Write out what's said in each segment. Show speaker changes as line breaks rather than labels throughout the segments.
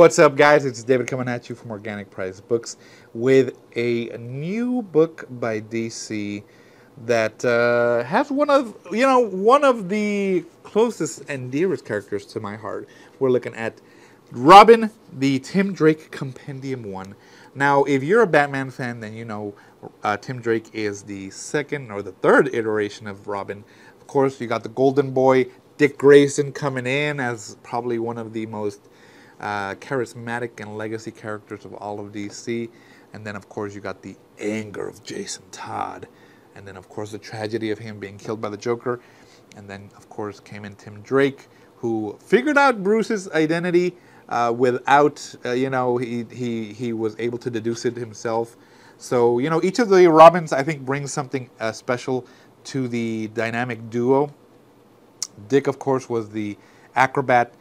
What's up, guys? It's David coming at you from Organic Priced Books with a new book by DC that uh, has one of you know one of the closest and dearest characters to my heart. We're looking at Robin, the Tim Drake Compendium One. Now, if you're a Batman fan, then you know uh, Tim Drake is the second or the third iteration of Robin. Of course, you got the Golden Boy, Dick Grayson coming in as probably one of the most uh, charismatic and legacy characters of all of DC. And then, of course, you got the anger of Jason Todd. And then, of course, the tragedy of him being killed by the Joker. And then, of course, came in Tim Drake, who figured out Bruce's identity uh, without, uh, you know, he, he, he was able to deduce it himself. So, you know, each of the Robins, I think, brings something uh, special to the dynamic duo. Dick, of course, was the acrobat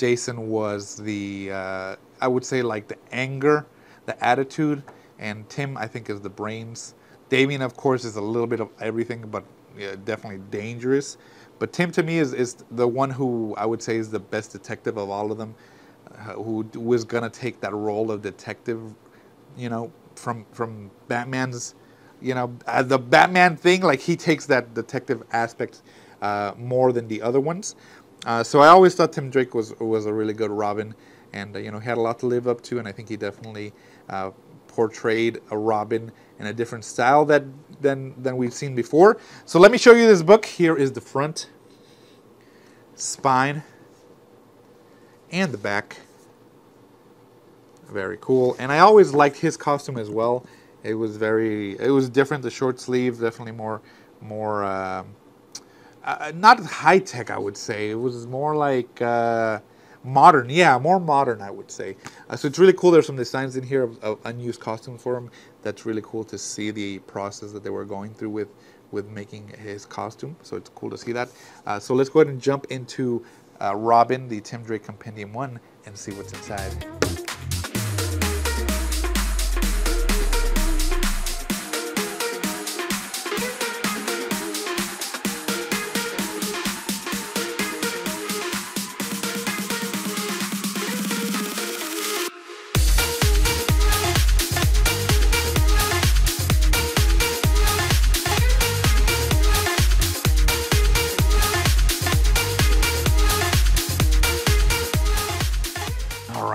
Jason was the, uh, I would say, like the anger, the attitude, and Tim, I think, is the brains. Damian, of course, is a little bit of everything, but yeah, definitely dangerous. But Tim, to me, is, is the one who I would say is the best detective of all of them, uh, who was going to take that role of detective, you know, from, from Batman's, you know, uh, the Batman thing, like he takes that detective aspect uh, more than the other ones. Uh, so I always thought Tim Drake was was a really good Robin, and uh, you know he had a lot to live up to, and I think he definitely uh, portrayed a Robin in a different style that than than we've seen before. So let me show you this book. Here is the front, spine, and the back. Very cool, and I always liked his costume as well. It was very, it was different. The short sleeves, definitely more, more. Uh, not high tech, I would say. It was more like uh, modern. Yeah, more modern, I would say. Uh, so it's really cool. There's some designs in here of, of, unused costumes for him. That's really cool to see the process that they were going through with with making his costume. So it's cool to see that. Uh, so let's go ahead and jump into uh, Robin, the Tim Drake Compendium 1, and see what's inside.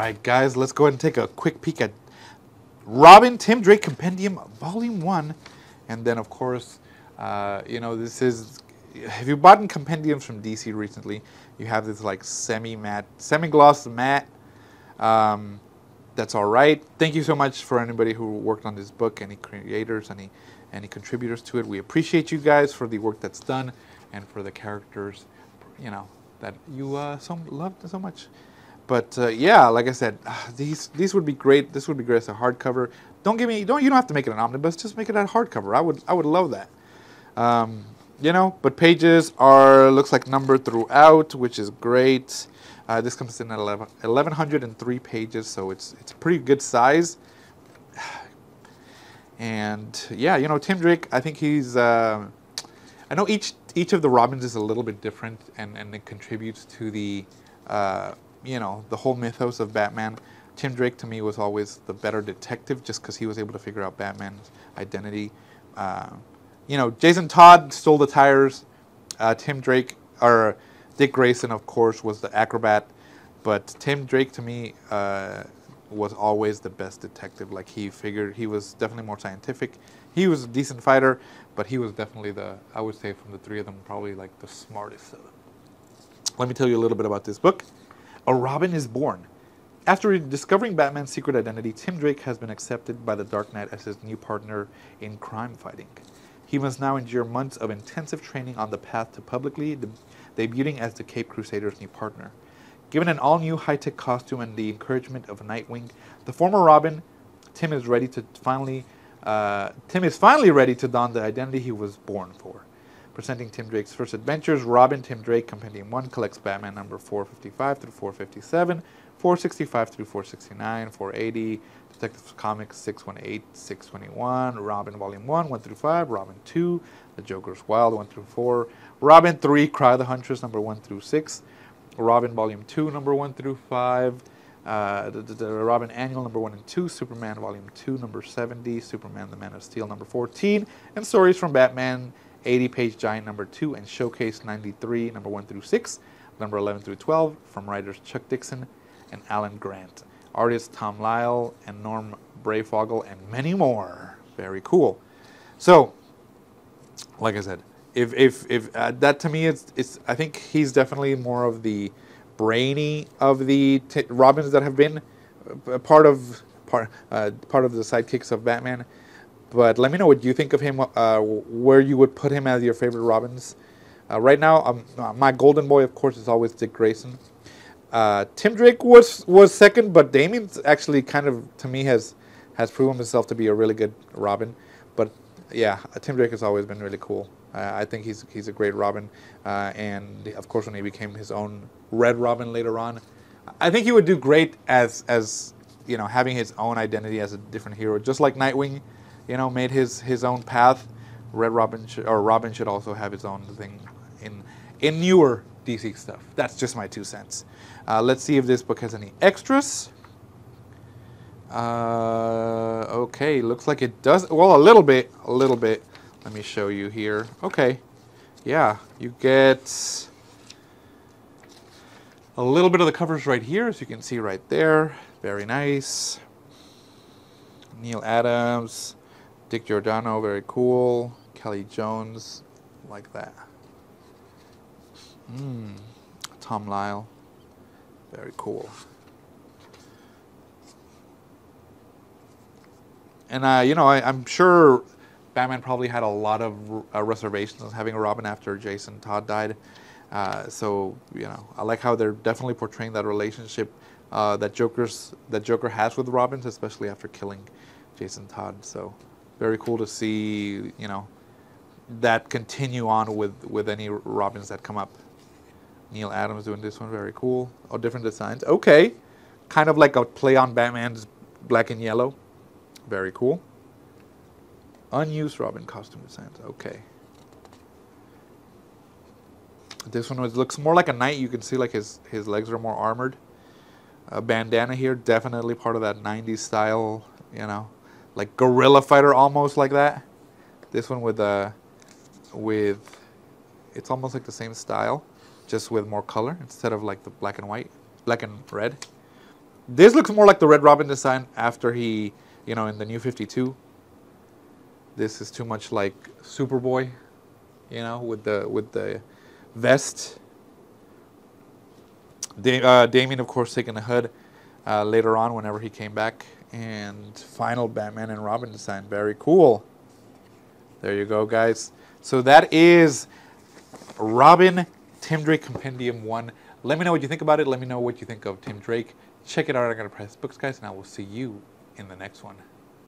Right, guys, let's go ahead and take a quick peek at Robin Tim Drake Compendium Volume 1. And then, of course, uh, you know, this is, have you bought compendiums from DC recently? You have this like semi-matte, semi-gloss matte. Um, that's all right. Thank you so much for anybody who worked on this book, any creators, any any contributors to it. We appreciate you guys for the work that's done and for the characters, you know, that you uh, so loved so much. But uh, yeah, like I said, uh, these these would be great. This would be great as a hardcover. Don't give me don't you don't have to make it an omnibus. Just make it a hardcover. I would I would love that. Um, you know, but pages are looks like numbered throughout, which is great. Uh, this comes in at 11, 1103 pages, so it's it's pretty good size. And yeah, you know, Tim Drake, I think he's. Uh, I know each each of the Robins is a little bit different, and and it contributes to the uh, you know, the whole mythos of Batman. Tim Drake to me was always the better detective just because he was able to figure out Batman's identity. Uh, you know, Jason Todd stole the tires. Uh, Tim Drake, or Dick Grayson, of course, was the acrobat. But Tim Drake to me uh, was always the best detective. Like he figured he was definitely more scientific. He was a decent fighter, but he was definitely the, I would say from the three of them, probably like the smartest of them. Let me tell you a little bit about this book. A Robin is born. After discovering Batman's secret identity, Tim Drake has been accepted by the Dark Knight as his new partner in crime fighting. He must now endure months of intensive training on the path to publicly deb debuting as the Caped Crusader's new partner. Given an all-new high-tech costume and the encouragement of Nightwing, the former Robin, Tim is ready to finally uh, Tim is finally ready to don the identity he was born for presenting Tim Drake's first adventures. Robin Tim Drake Compendium 1 collects Batman number 455 through 457, 465 through 469, 480, Detective Comics 618, 621, Robin Volume 1, 1 through 5, Robin 2, The Joker's Wild 1 through 4, Robin 3, Cry of the Huntress number 1 through 6, Robin Volume 2, number 1 through 5, Uh, the, the, Robin Annual number one and two, Superman Volume two number seventy, Superman the Man of Steel number fourteen, and stories from Batman 80 page giant number two and Showcase 93 number one through six, number 11 through 12 from writers Chuck Dixon and Alan Grant, artists Tom Lyle and Norm Breyfogle, and many more. Very cool. So, like I said, if if if uh, that to me it's it's I think he's definitely more of the brainy of the Robins that have been uh, part of part uh, part of the sidekicks of Batman. But let me know what you think of him. Uh, where you would put him as your favorite Robins. Uh, right now, um, uh, my golden boy, of course, is always Dick Grayson. Uh, Tim Drake was was second, but Damian's actually kind of to me has has proven himself to be a really good Robin. But yeah, Tim Drake has always been really cool. Uh, I think he's he's a great Robin, uh, and of course when he became his own Red Robin later on, I think he would do great as as you know having his own identity as a different hero, just like Nightwing, you know, made his his own path. Red Robin should, or Robin should also have his own thing in in newer DC stuff. That's just my two cents. Uh, let's see if this book has any extras. Uh, okay, looks like it does. Well, a little bit, a little bit. Let me show you here. Okay, yeah, you get a little bit of the covers right here, as you can see right there. Very nice. Neal Adams, Dick Giordano, very cool. Kelly Jones, like that. Mm. Tom Lyle, very cool. And uh, you know, I, am sure Batman probably had a lot of uh, reservations on having a Robin after Jason Todd died. Uh, so you know, I like how they're definitely portraying that relationship uh, that Joker's that Joker has with Robins, especially after killing Jason Todd. So very cool to see you know that continue on with with any Robins that come up. Neal Adams doing this one, very cool. Oh, different designs. Okay, kind of like a play on Batman's black and yellow. Very cool. Unused Robin costume designs. Okay. This one was, looks more like a knight. You can see like his his legs are more armored. A bandana here, definitely part of that 90s style, you know, like guerrilla fighter almost like that. This one with uh with it's almost like the same style, just with more color instead of like the black and white, black and red. This looks more like the Red Robin design after he you know, in the new 52. This is too much like Superboy, you know, with the with the vest. Da- uh, Damian, of course, taking the hood uh, later on whenever he came back. And final Batman and Robin design. Very cool. There you go, guys. So that is Robin Tim Drake Compendium 1. Let me know what you think about it. Let me know what you think of Tim Drake. Check it out Organic Priced Books, guys, and I will see you in the next one.